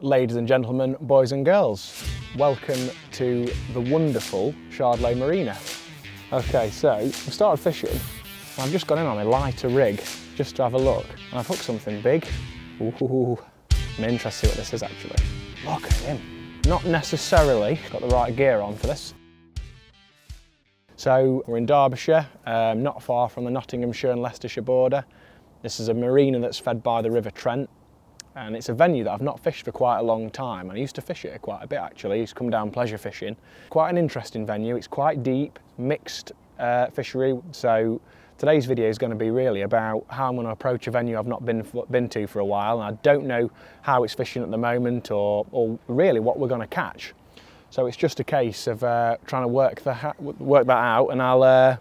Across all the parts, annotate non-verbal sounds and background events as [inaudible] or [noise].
Ladies and gentlemen, boys and girls, welcome to the wonderful Shardlow Marina. Okay, so we started fishing. I've just gone in on a lighter rig just to have a look, and I've hooked something big. Ooh, I'm interested to see what this is actually. Look at him. Not necessarily got the right gear on for this. So we're in Derbyshire, um, not far from the Nottinghamshire and Leicestershire border. This is a marina that's fed by the River Trent and it's a venue that I've not fished for quite a long time. I used to fish it quite a bit actually, I used to come down pleasure fishing. Quite an interesting venue, it's quite deep, mixed uh, fishery, so today's video is going to be really about how I'm going to approach a venue I've not been, been to for a while and I don't know how it's fishing at the moment or, or really what we're going to catch. So it's just a case of uh, trying to work, the, work that out and I'll uh,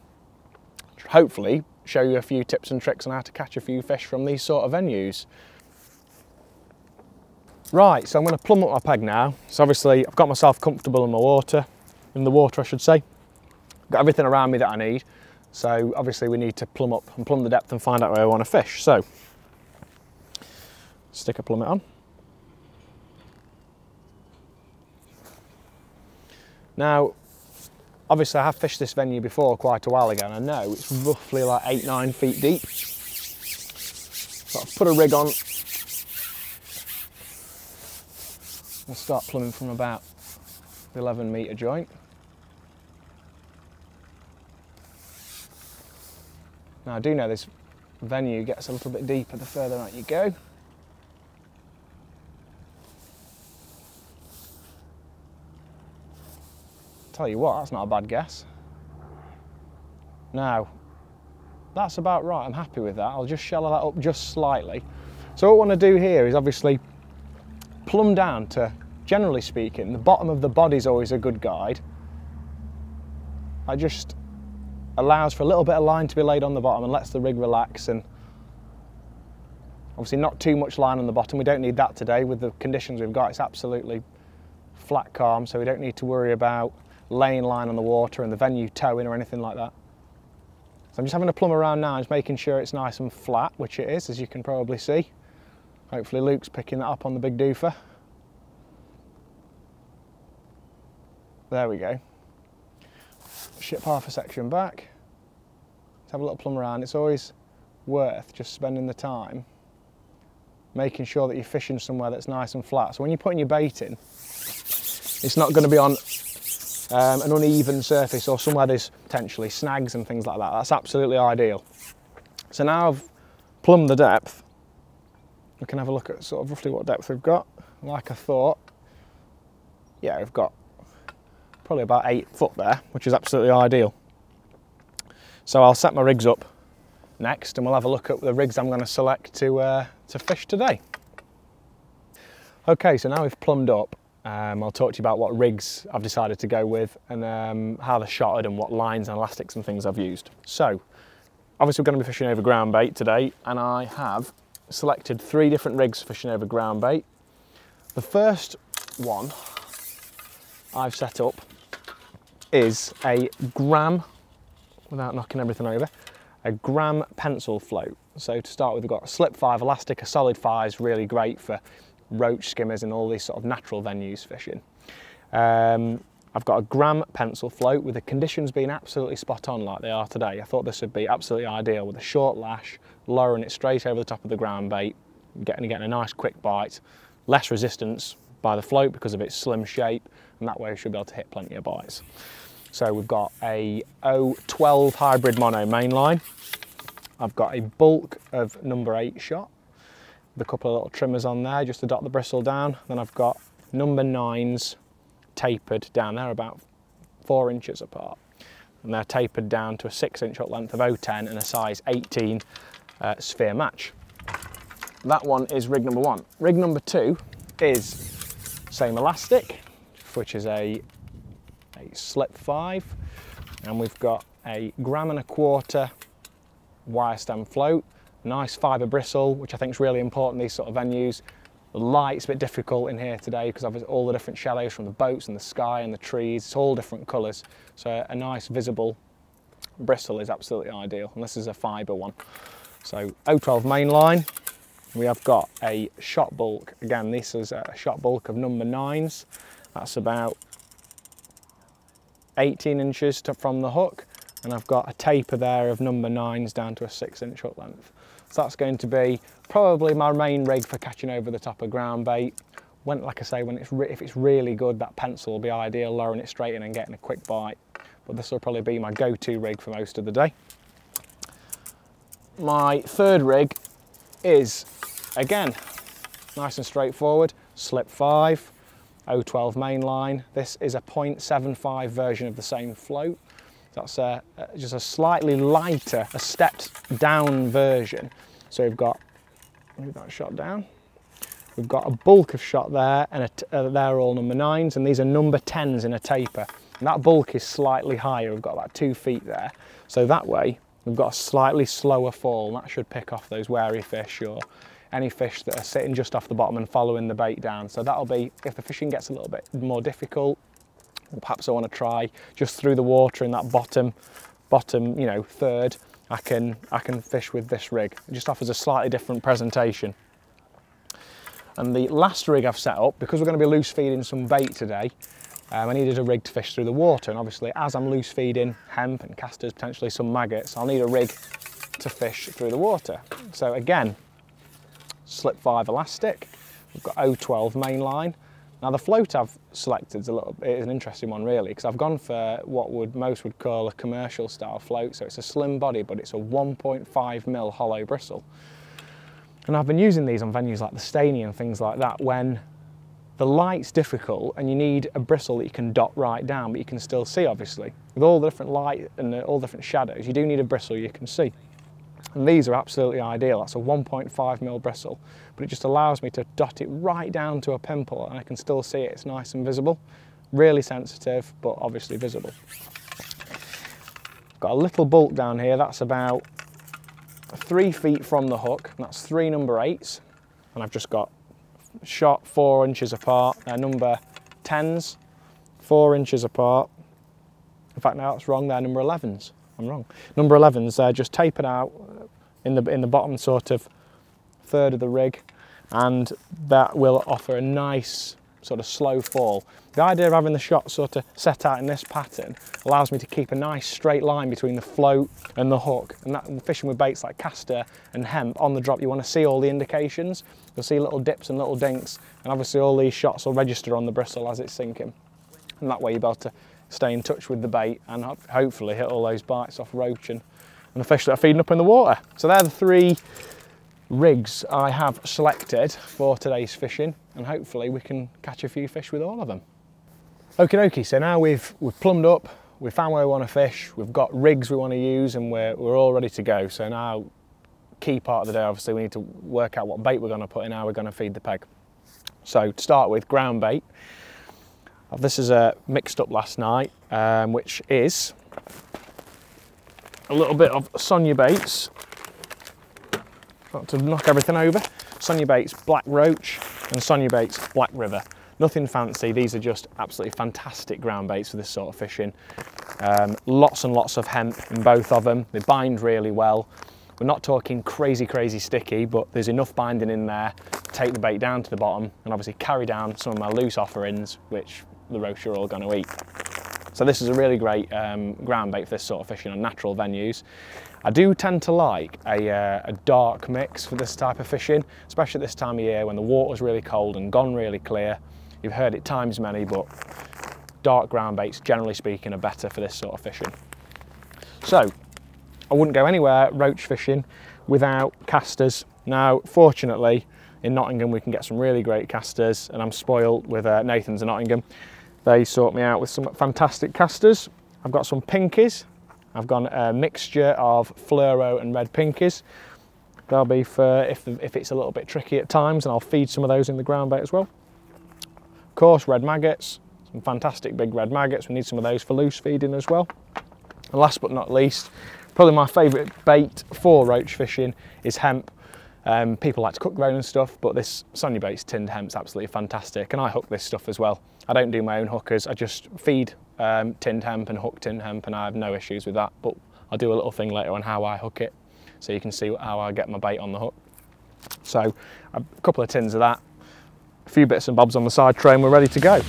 hopefully show you a few tips and tricks on how to catch a few fish from these sort of venues. Right, so I'm going to plumb up my peg now. So obviously I've got myself comfortable in my water, in the water I should say. Got everything around me that I need. So obviously we need to plumb up and plumb the depth and find out where I want to fish. So stick a plummet on. Now, obviously I have fished this venue before quite a while ago and I know it's roughly like eight, nine feet deep. So I've put a rig on. We'll start plumbing from about the 11 metre joint. Now I do know this venue gets a little bit deeper the further out you go. Tell you what, that's not a bad guess. Now, that's about right, I'm happy with that. I'll just shallow that up just slightly. So what I want to do here is obviously plumb down to, generally speaking, the bottom of the body is always a good guide. I just allows for a little bit of line to be laid on the bottom and lets the rig relax and obviously not too much line on the bottom. We don't need that today with the conditions we've got. It's absolutely flat calm, so we don't need to worry about laying line on the water and the venue towing or anything like that. So I'm just having a plumb around now, just making sure it's nice and flat, which it is, as you can probably see. Hopefully Luke's picking that up on the big doofer. There we go. Ship half a section back. Let's have a little plumb around. It's always worth just spending the time making sure that you're fishing somewhere that's nice and flat. So when you're putting your bait in, it's not going to be on um, an uneven surface or somewhere there's potentially snags and things like that. That's absolutely ideal. So now I've plumbed the depth, we can have a look at sort of roughly what depth we've got. Like I thought, yeah, we've got probably about eight foot there, which is absolutely ideal. So I'll set my rigs up next and we'll have a look at the rigs I'm going to select to, uh, to fish today. Okay, so now we've plumbed up, um, I'll talk to you about what rigs I've decided to go with and um, how they're shotted and what lines and elastics and things I've used. So, obviously we're going to be fishing over ground bait today and I have selected three different rigs fishing over ground bait. The first one I've set up is a Gram, without knocking everything over, a Gram pencil float. So to start with, we've got a slip five elastic, a solid five is really great for roach skimmers and all these sort of natural venues fishing. Um, I've got a gram pencil float with the conditions being absolutely spot on like they are today. I thought this would be absolutely ideal with a short lash, lowering it straight over the top of the ground bait, getting, getting a nice quick bite, less resistance by the float because of its slim shape, and that way we should be able to hit plenty of bites. So we've got a 012 hybrid mono mainline. I've got a bulk of number eight shot with a couple of little trimmers on there just to dot the bristle down. Then I've got number nines tapered down. They're about four inches apart. And they're tapered down to a six inch hook length of 010 and a size 18 uh, sphere match. That one is rig number one. Rig number two is same elastic, which is a, a slip five. And we've got a gram and a quarter wire stem float, nice fibre bristle, which I think is really important these sort of venues. The light's a bit difficult in here today because of all the different shallows from the boats and the sky and the trees. It's all different colours. So a nice visible bristle is absolutely ideal. And this is a fibre one. So 012 main line. We have got a shot bulk. Again, this is a shot bulk of number nines. That's about 18 inches to, from the hook. And I've got a taper there of number nines down to a six inch hook length. So that's going to be probably my main rig for catching over the top of ground bait. When, like I say, when it's if it's really good, that pencil will be ideal, lowering it straight in and getting a quick bite. But this will probably be my go-to rig for most of the day. My third rig is, again, nice and straightforward, slip 5, 012 mainline. This is a 0.75 version of the same float. That's a, just a slightly lighter, a stepped down version. So we've got, move that shot down. We've got a bulk of shot there and a, uh, they're all number nines and these are number 10s in a taper. And that bulk is slightly higher. We've got about two feet there. So that way we've got a slightly slower fall. That should pick off those wary fish or any fish that are sitting just off the bottom and following the bait down. So that'll be, if the fishing gets a little bit more difficult, perhaps I want to try just through the water in that bottom, bottom, you know, third, I can, I can fish with this rig. It just offers a slightly different presentation. And the last rig I've set up, because we're going to be loose feeding some bait today, um, I needed a rig to fish through the water. And obviously, as I'm loose feeding hemp and casters, potentially some maggots, I'll need a rig to fish through the water. So again, slip 5 elastic. We've got 012 main line. Now the float I've selected is a little is an interesting one really because I've gone for what would most would call a commercial style float. So it's a slim body but it's a 1.5 mil hollow bristle. And I've been using these on venues like the Steynie and things like that when the light's difficult and you need a bristle that you can dot right down but you can still see obviously. With all the different light and uh, all the different shadows you do need a bristle you can see. And these are absolutely ideal. That's a 1.5 mil bristle, but it just allows me to dot it right down to a pimple and I can still see it. It's nice and visible. Really sensitive, but obviously visible. Got a little bulk down here. That's about three feet from the hook. That's three number eights. And I've just got shot four inches apart. They're number 10s, four inches apart. In fact, now that's wrong. They're number 11s. I'm wrong. Number 11s, they're just tapered out uh, in the, in the bottom sort of third of the rig and that will offer a nice sort of slow fall. The idea of having the shot sort of set out in this pattern allows me to keep a nice straight line between the float and the hook. And that fishing with baits like castor and hemp on the drop, you want to see all the indications. You'll see little dips and little dinks, and obviously all these shots will register on the bristle as it's sinking. And that way you'll be able to stay in touch with the bait and hopefully hit all those bites off roach and, and the fish that are feeding up in the water. So they're the three rigs I have selected for today's fishing and hopefully we can catch a few fish with all of them. Okie dokie, so now we've, we've plumbed up, we've found where we want to fish, we've got rigs we want to use and we're, we're all ready to go. So now, key part of the day, obviously we need to work out what bait we're going to put in, how we're going to feed the peg. So to start with, ground bait. This is a mixed up last night, um, which is a little bit of Sonubaits Got to knock everything over. Sonubaits Black Roach and Sonubaits Black River. Nothing fancy, these are just absolutely fantastic ground baits for this sort of fishing. Um, lots and lots of hemp in both of them. They bind really well. We're not talking crazy, crazy sticky, but there's enough binding in there to take the bait down to the bottom and obviously carry down some of my loose offerings, which the roach are all going to eat. So this is a really great um, ground bait for this sort of fishing on natural venues. I do tend to like a, uh, a, dark mix for this type of fishing, especially at this time of year when the water's really cold and gone really clear. You've heard it times many, but dark ground baits, generally speaking, are better for this sort of fishing. So, I wouldn't go anywhere roach fishing without casters. Now, fortunately, in Nottingham we can get some really great casters and I'm spoiled with uh, Nathan's in Nottingham. They sort me out with some fantastic casters. I've got some pinkies. I've got a mixture of fluoro and red pinkies. They'll be for if, if it's a little bit tricky at times and I'll feed some of those in the ground bait as well. Of course, red maggots, some fantastic big red maggots. We need some of those for loose feeding as well. And last but not least, probably my favourite bait for roach fishing is hemp. Um, people like to cook their own stuff, but this Sonubaits tinned hemp's absolutely fantastic, and I hook this stuff as well. I don't do my own hookers, I just feed um, tinned hemp and hook tinned hemp, and I have no issues with that, but I'll do a little thing later on how I hook it, so you can see how I get my bait on the hook. So a couple of tins of that, a few bits and bobs on the side tray and we're ready to go.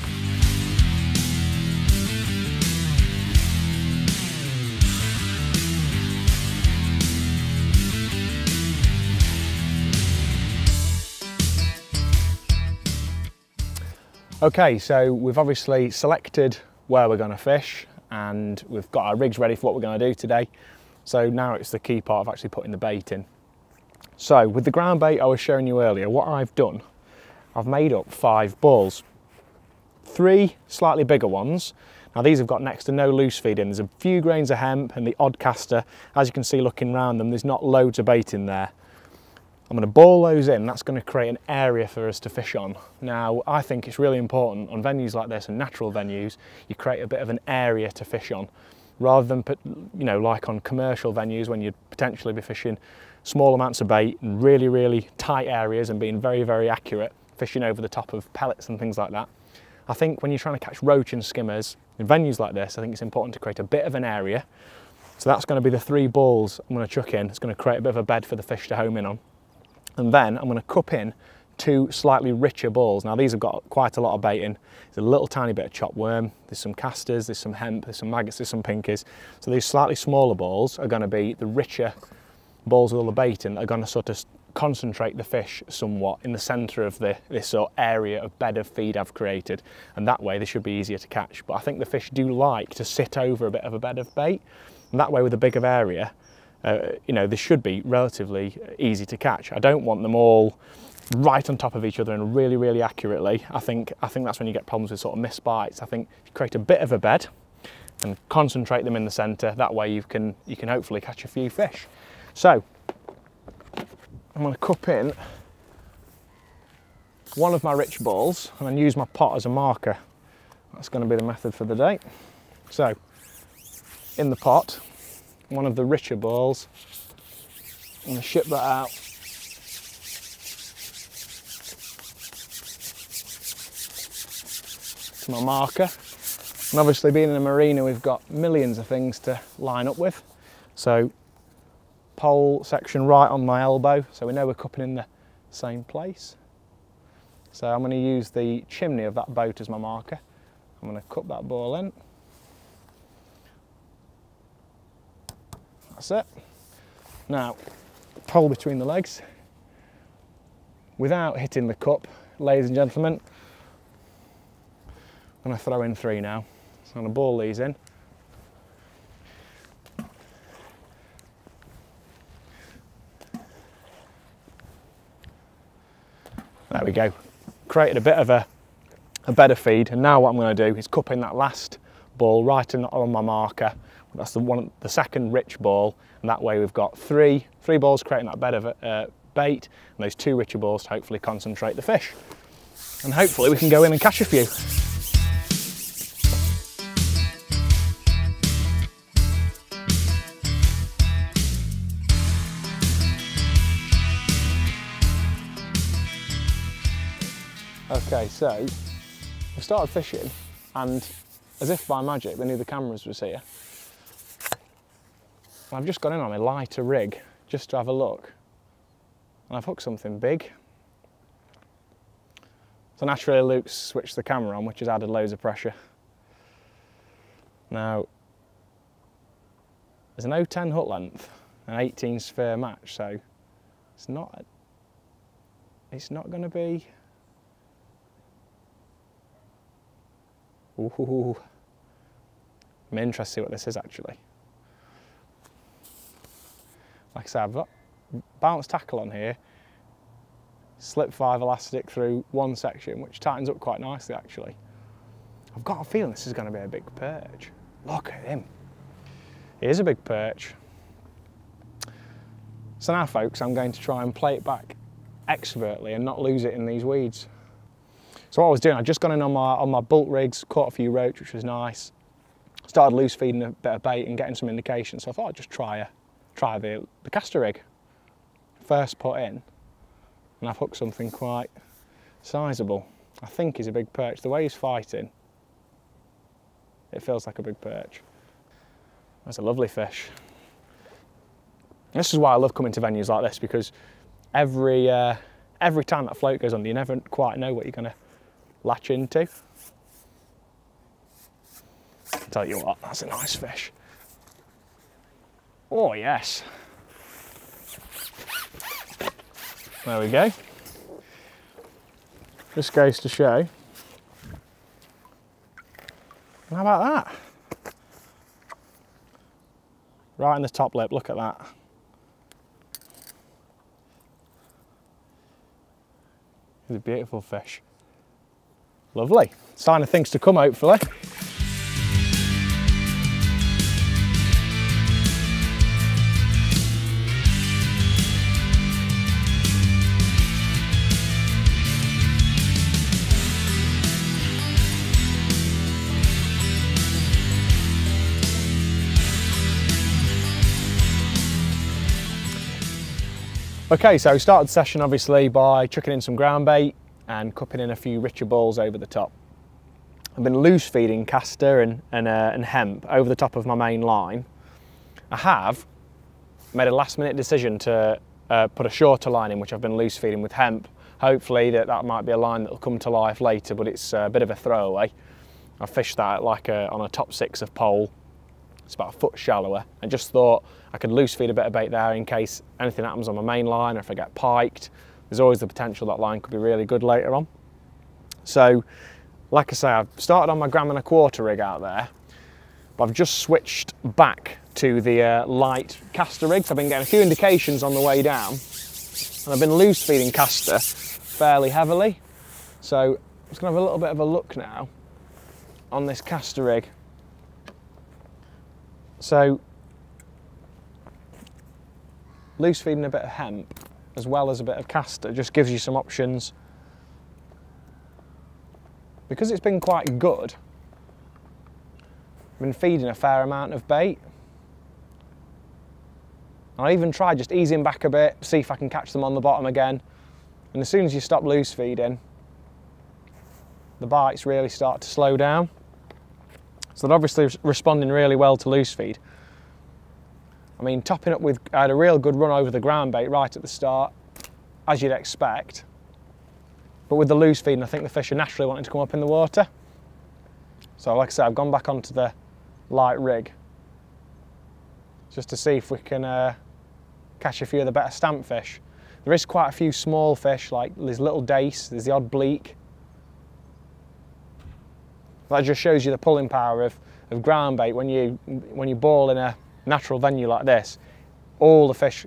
Okay, so we've obviously selected where we're going to fish and we've got our rigs ready for what we're going to do today. So now it's the key part of actually putting the bait in. So with the ground bait I was showing you earlier, what I've done, I've made up five balls. Three slightly bigger ones. Now these have got next to no loose feed in. There's a few grains of hemp and the odd caster. As you can see looking around them, there's not loads of bait in there. I'm going to ball those in, that's going to create an area for us to fish on. Now, I think it's really important on venues like this and natural venues, you create a bit of an area to fish on, rather than, put, you know, like on commercial venues when you'd potentially be fishing small amounts of bait in really, really tight areas and being very, very accurate, fishing over the top of pellets and things like that. I think when you're trying to catch roach and skimmers in venues like this, I think it's important to create a bit of an area. So that's going to be the three balls I'm going to chuck in. It's going to create a bit of a bed for the fish to home in on. And then I'm going to cup in two slightly richer balls. Now these have got quite a lot of bait in. There's a little tiny bit of chopped worm, there's some casters, there's some hemp, there's some maggots, there's some pinkies. So these slightly smaller balls are going to be the richer balls with all the bait in that are going to sort of concentrate the fish somewhat in the centre of the, this sort of area of bed of feed I've created and that way they should be easier to catch. But I think the fish do like to sit over a bit of a bed of bait and that way with a bigger area uh, you know, this should be relatively easy to catch. I don't want them all right on top of each other and really, really accurately. I think, I think that's when you get problems with sort of missed bites. I think you create a bit of a bed and concentrate them in the centre. That way you can, you can hopefully catch a few fish. So I'm going to cup in one of my rich balls and then use my pot as a marker. That's going to be the method for the day. So in the pot, one of the richer balls. I'm to ship that out. To my marker. And obviously being in a marina we've got millions of things to line up with. So pole section right on my elbow so we know we're cupping in the same place. So I'm going to use the chimney of that boat as my marker. I'm going to cup that ball in. That's it. Now, pole between the legs without hitting the cup, ladies and gentlemen. I'm to throw in three now. So I'm to ball these in. There we go. Created a bit of a, a better feed and now what I'm to do is cup in that last ball right on my marker that's the one, the second rich ball, and that way we've got three, three balls creating that bed of uh, bait, and those two richer balls to hopefully concentrate the fish. And hopefully we can go in and catch a few. Okay, so we started fishing and as if by magic they knew the cameras was here I've just gone in on a lighter rig just to have a look. And I've hooked something big. So naturally Luke's switched the camera on, which has added loads of pressure. Now, there's an 010 hook length, an 18 sphere match, so it's not, it's not going to be, ooh, [laughs] I'm interested to see what this is actually. Like I said, I've got bounce tackle on here, slip five elastic through one section, which tightens up quite nicely actually. I've got a feeling this is going to be a big perch. Look at him. He is a big perch. So now folks, I'm going to try and play it back expertly and not lose it in these weeds. So what I was doing, I'd just gone in on my, on my bolt rigs, caught a few roach, which was nice. Started loose feeding a bit of bait and getting some indication. So I thought I'd just try a, try the, the caster rig. First put in, and I've hooked something quite sizable. I think he's a big perch. The way he's fighting, it feels like a big perch. That's a lovely fish. This is why I love coming to venues like this because every uh, every time that float goes under, you never quite know what you're going to latch into. I'll tell you what, that's a nice fish. Oh yes. There we go. This goes to show. How about that? Right in the top lip, look at that. It's a beautiful fish. Lovely. Sign of things to come, hopefully. Okay, so we started the session obviously by chucking in some ground bait and cupping in a few richer balls over the top. I've been loose feeding castor and, and, uh, and hemp over the top of my main line. I have made a last minute decision to uh, put a shorter line in which I've been loose feeding with hemp. Hopefully that, that might be a line that will come to life later but it's a bit of a throwaway. I fished that like a, on a top six of pole it's about a foot shallower. I just thought I could loose feed a bit of bait there in case anything happens on my main line or if I get piked. There's always the potential that line could be really good later on. So, like I say, I've started on my gram and a quarter rig out there, but I've just switched back to the uh, light castor rigs. I've been getting a few indications on the way down, and I've been loose feeding caster fairly heavily. So I'm just gonna have a little bit of a look now on this caster rig so loose feeding a bit of hemp as well as a bit of castor just gives you some options. Because it's been quite good, I've been feeding a fair amount of bait. I even tried just easing back a bit, see if I can catch them on the bottom again. And as soon as you stop loose feeding, the bites really start to slow down. So they're obviously responding really well to loose feed. I mean, topping up with, I had a real good run over the ground bait right at the start, as you'd expect. But with the loose feed, I think the fish are naturally wanting to come up in the water. So like I said, I've gone back onto the light rig just to see if we can uh, catch a few of the better stamp fish. There is quite a few small fish, like there's little dace, there's the odd bleak, that just shows you the pulling power of, of ground bait when you, when you boil in a natural venue like this. All the fish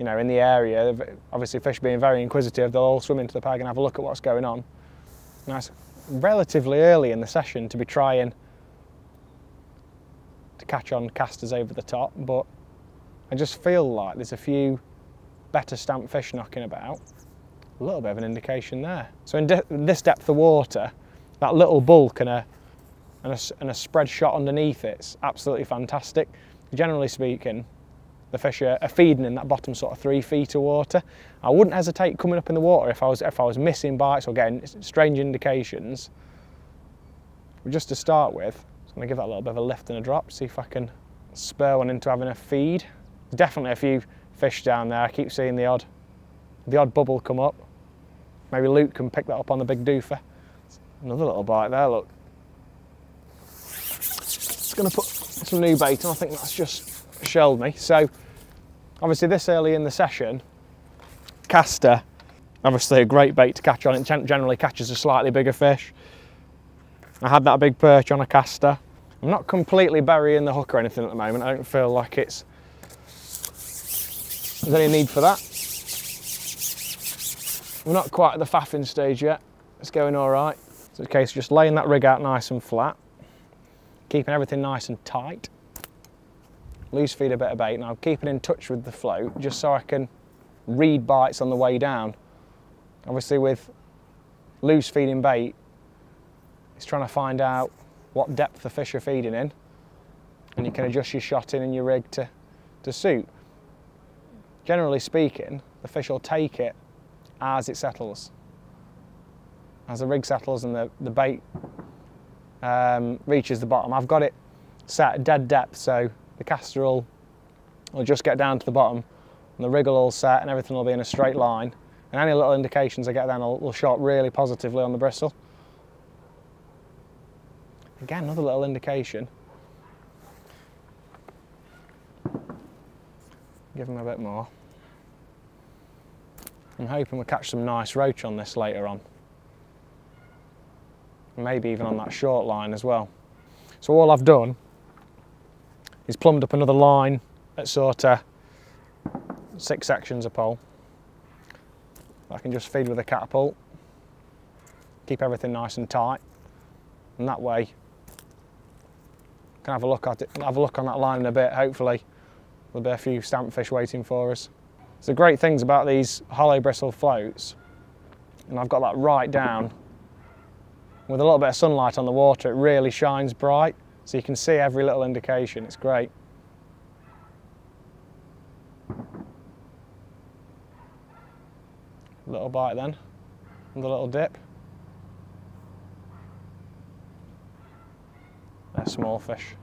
you know, in the area, obviously fish being very inquisitive, they'll all swim into the peg and have a look at what's going on. Now it's relatively early in the session to be trying to catch on casters over the top, but I just feel like there's a few better stamp fish knocking about. A little bit of an indication there. So in this depth of water, that little bulk and a, and a, and a spread shot underneath it's absolutely fantastic. Generally speaking, the fish are, feeding in that bottom sort of three feet of water. I wouldn't hesitate coming up in the water if I was if I was missing bites or getting strange indications. But just to start with, I'm going to give that a little bit of a lift and a drop, see if I can spur one into having a feed. Definitely a few fish down there. I keep seeing the odd the odd bubble come up. Maybe Luke can pick that up on the big doofer. Another little bite there, look. It's going to put some new bait on. I think that's just shelled me. So, obviously this early in the session, caster, obviously a great bait to catch on. It generally catches a slightly bigger fish. I had that big perch on a caster. I'm not completely burying the hook or anything at the moment. I don't feel like it's there's any need for that. We're not quite at the faffing stage yet. It's going all right. So it's case of just laying that rig out nice and flat, keeping everything nice and tight, loose feed a bit of bait. Now keeping in touch with the float just so I can read bites on the way down. Obviously with loose feeding bait, it's trying to find out what depth the fish are feeding in and you can adjust your shot in and your rig to, to suit. Generally speaking, the fish will take it as it settles as the rig settles and the, the bait um, reaches the bottom. I've got it set at dead depth so the castor will, will just get down to the bottom and the wriggle all set and everything will be in a straight line. And any little indications I get then will, will show up really positively on the bristle. Again, another little indication. Give them a bit more. I'm hoping we'll catch some nice roach on this later on. Maybe even on that short line as well. So all I've done is plumbed up another line at sort of six sections of pole. I can just feed with a catapult, keep everything nice and tight, and that way can have a look at it, have a look on that line in a bit. Hopefully, there'll be a few stamp fish waiting for us. So the great things about these hollow bristle floats, and I've got that right down. With a little bit of sunlight on the water, it really shines bright, so you can see every little indication. It's great. Little bite then, and a little dip. They're small fish.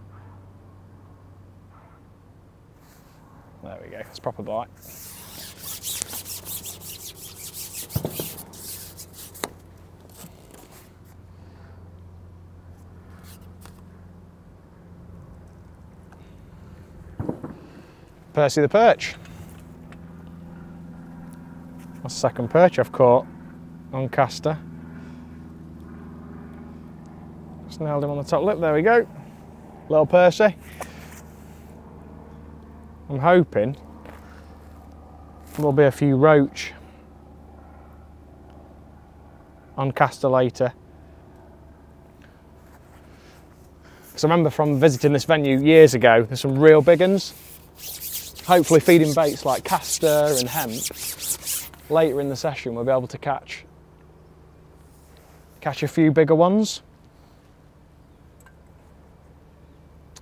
There we go, it's proper bite. Percy the perch. The second perch I've caught on caster. Just nailed him on the top lip, there we go. Little Percy. I'm hoping there'll be a few roach on caster later. Because I remember from visiting this venue years ago, there's some real big ones. Hopefully feeding baits like castor and hemp, later in the session we'll be able to catch catch a few bigger ones.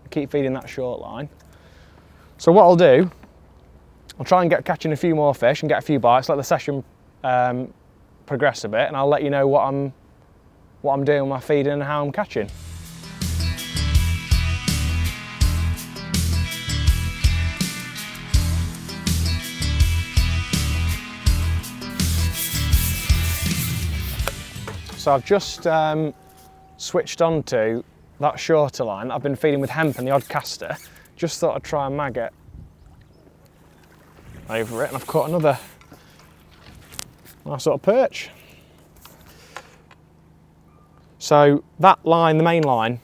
Keep feeding that short line. So what I'll do, I'll try and get catching a few more fish and get a few bites, let the session um, progress a bit, and I'll let you know what I'm what I'm doing with my feeding and how I'm catching. So I've just um, switched on to that shorter line. I've been feeding with hemp and the odd caster. Just thought I'd try a maggot over it and I've caught another nice sort of perch. So that line, the main line,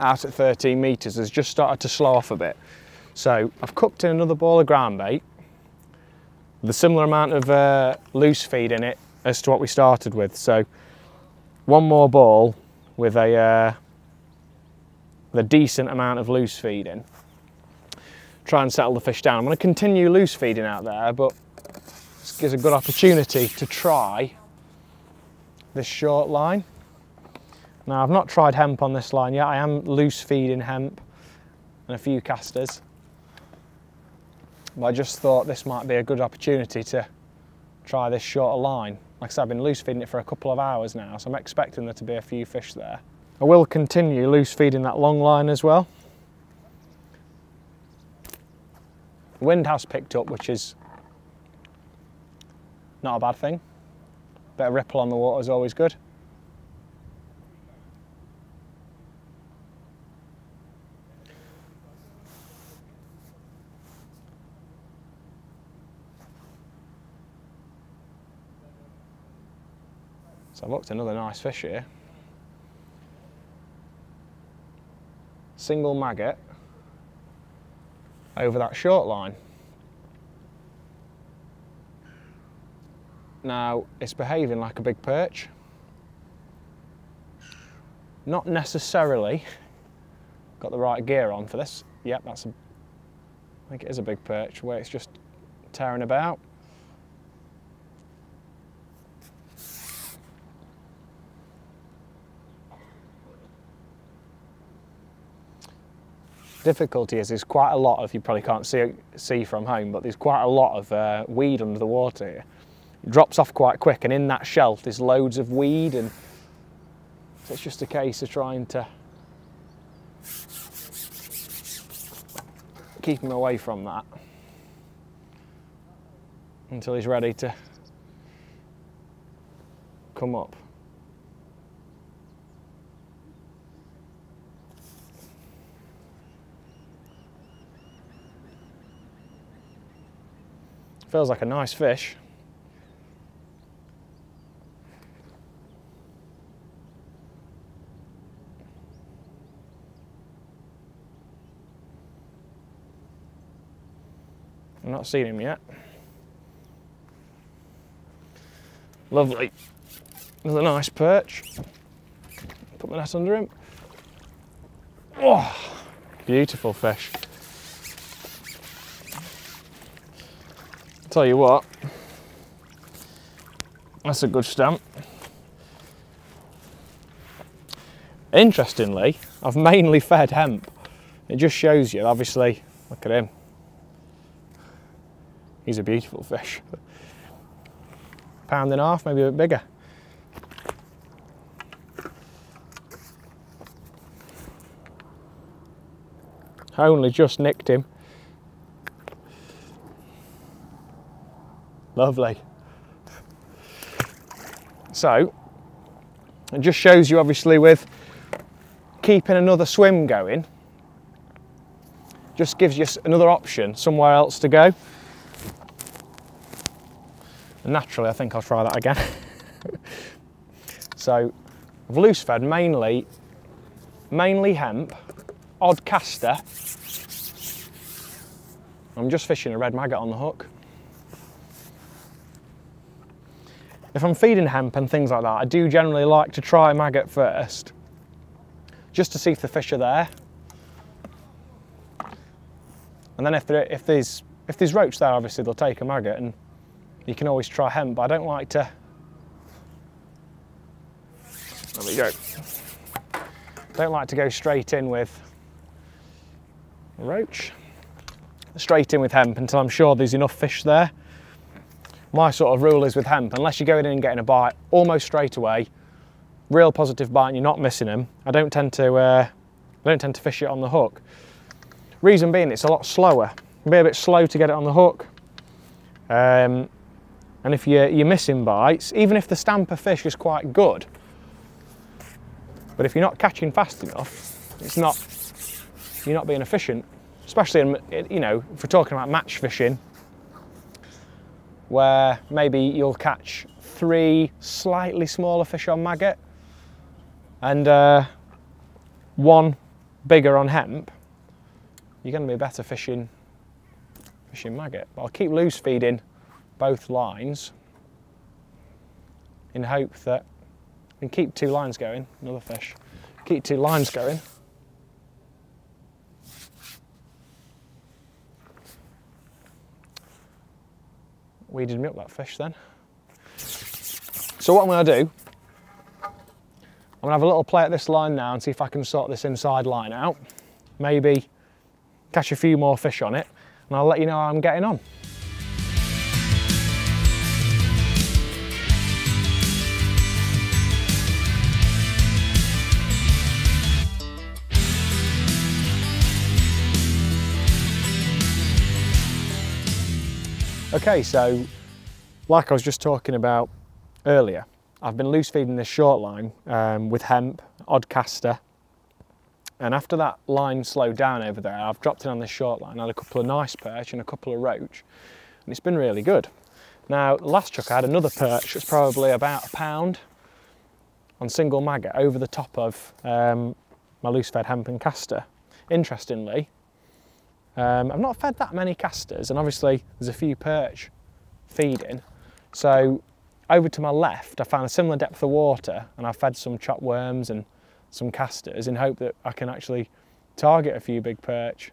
out at 13 metres has just started to slow off a bit. So I've cooked in another ball of ground bait a similar amount of uh, loose feed in it as to what we started with. So one more ball with a, uh, with a decent amount of loose feeding. try and settle the fish down. I'm going to continue loose feeding out there, but this gives a good opportunity to try this short line. Now I've not tried hemp on this line yet. I am loose feeding hemp and a few casters. But I just thought this might be a good opportunity to try this shorter line. Like I said, I've been loose feeding it for a couple of hours now, so I'm expecting there to be a few fish there. I will continue loose feeding that long line as well. The wind has picked up, which is not a bad thing. Bit of ripple on the water is always good. So I've looked at another nice fish here. Single maggot over that short line. Now, it's behaving like a big perch. Not necessarily got the right gear on for this. Yep, that's a, I think it is a big perch where it's just tearing about. Difficulty is there's quite a lot of, you probably can't see, see from home, but there's quite a lot of uh, weed under the water here. It drops off quite quick and in that shelf there's loads of weed and so it's just a case of trying to keep him away from that. until he's ready to come up. Feels like a nice fish. I've not seen him yet. Lovely. Another nice perch. Put my net under him. Oh, beautiful fish. Tell you what, that's a good stamp. Interestingly, I've mainly fed hemp. It just shows you, obviously, look at him. He's a beautiful fish. Pound and a half, maybe a bit bigger. I only just nicked him. Lovely. So, it just shows you obviously with keeping another swim going, just gives you another option, somewhere else to go. And naturally, I think I'll try that again. [laughs] so, I've loose fed mainly, mainly hemp, odd caster. I'm just fishing a red maggot on the hook. If I'm feeding hemp and things like that, I do generally like to try maggot first, just to see if the fish are there. And then if, there, if, there's, if there's roach there, obviously they'll take a maggot and you can always try hemp, but I don't like to, there we go. Don't like to go straight in with roach, straight in with hemp until I'm sure there's enough fish there my sort of rule is with hemp, unless you're going in and getting a bite almost straight away, real positive bite and you're not missing them, I don't tend to, uh, I don't tend to fish it on the hook. Reason being it's a lot slower. Be a bit slow to get it on the hook. Um, and if you're, you're missing bites, even if the stamper fish is quite good, but if you're not catching fast enough, it's not, you're not being efficient. Especially in, you know, if we're talking about match fishing, where maybe you'll catch three slightly smaller fish on maggot and uh, one bigger on hemp, you're going to be better fishing fishing maggot. But I'll keep loose feeding both lines in hope that I can keep two lines going, another fish, keep two lines going weeded me up that fish then. So what I'm going to do, I'm going to have a little play at this line now and see if I can sort this inside line out. Maybe catch a few more fish on it and I'll let you know how I'm getting on. Okay, so like I was just talking about earlier, I've been loose feeding this short line um, with hemp, odd castor, and after that line slowed down over there, I've dropped in on this short line, had a couple of nice perch and a couple of roach, and it's been really good. Now, last chuck I had another perch that's probably about a pound on single maggot over the top of um, my loose fed hemp and caster. Interestingly, um, I've not fed that many casters and obviously there's a few perch feeding. So over to my left, I found a similar depth of water and I've fed some chopped worms and some casters in hope that I can actually target a few big perch.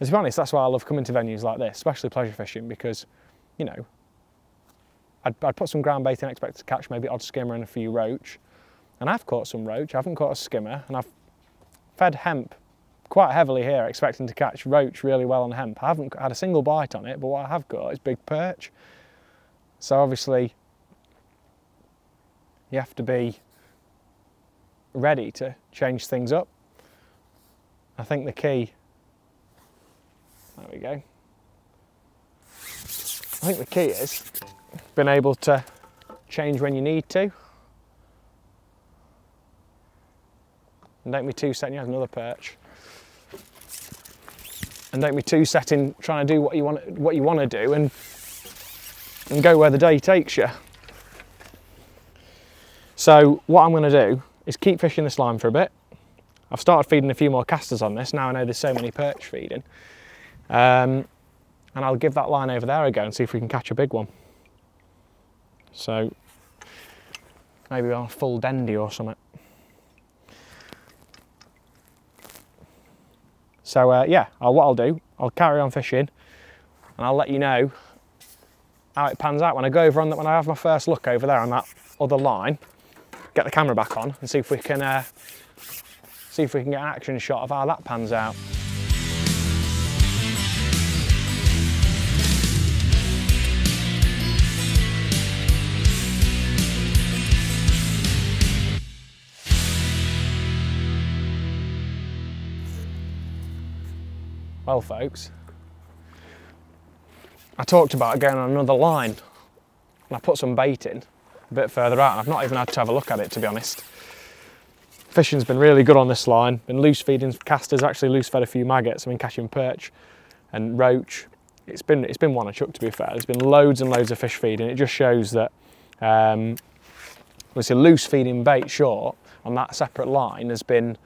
And to be honest, that's why I love coming to venues like this, especially pleasure fishing, because, you know, I'd, I'd put some ground bait and expect to catch maybe odd skimmer and a few roach. And I've caught some roach, I haven't caught a skimmer, and I've fed hemp quite heavily here, expecting to catch roach really well on hemp. I haven't had a single bite on it, but what I have got is big perch. So obviously, you have to be ready to change things up. I think the key, there we go. I think the key is being able to change when you need to. And don't be too set, you have another perch. And don't be too set in trying to do what you want what you want to do and and go where the day takes you. So what I'm going to do is keep fishing this line for a bit. I've started feeding a few more casters on this, now I know there's so many perch feeding. Um, and I'll give that line over there a go and see if we can catch a big one. So maybe on a full dendy or something. So uh, yeah, I'll, what I'll do, I'll carry on fishing and I'll let you know how it pans out when I go over on that, when I have my first look over there on that other line, get the camera back on and see if we can uh, see if we can get an action shot of how that pans out. Well folks, I talked about going on another line and I put some bait in a bit further out I've not even had to have a look at it to be honest. Fishing's been really good on this line, been loose feeding casters, actually loose fed a few maggots, I've been catching perch and roach. It's been, it's been one a chuck to be fair, there's been loads and loads of fish feeding, it just shows that um, obviously loose feeding bait short on that separate line has been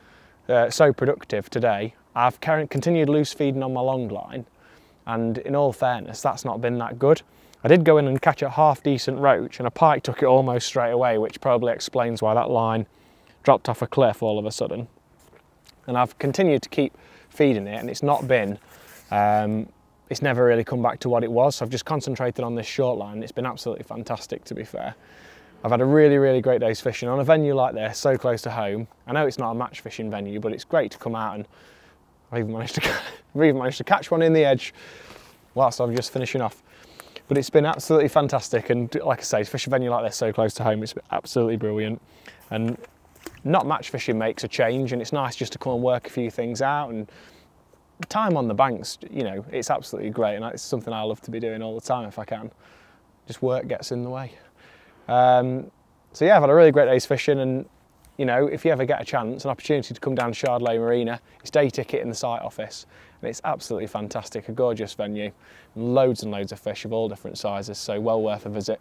uh, so productive today I've continued loose feeding on my long line and in all fairness that's not been that good. I did go in and catch a half decent roach and a pike took it almost straight away which probably explains why that line dropped off a cliff all of a sudden. And I've continued to keep feeding it and it's not been, um, it's never really come back to what it was. So I've just concentrated on this short line. It's been absolutely fantastic to be fair. I've had a really, really great day's fishing on a venue like this, so close to home. I know it's not a match fishing venue, but it's great to come out and I've even managed to, [laughs] I've even managed to catch one in the edge whilst I'm just finishing off. But it's been absolutely fantastic and like I say, fish a venue like this so close to home, it's absolutely brilliant. And not match fishing makes a change and it's nice just to come and work a few things out and time on the banks, you know, it's absolutely great and it's something I love to be doing all the time if I can. Just work gets in the way. Um, so yeah, I've had a really great day's fishing and you know, if you ever get a chance, an opportunity to come down to Shardlow Marina, it's day ticket in the site office. And it's absolutely fantastic, a gorgeous venue. Loads and loads of fish of all different sizes, so well worth a visit.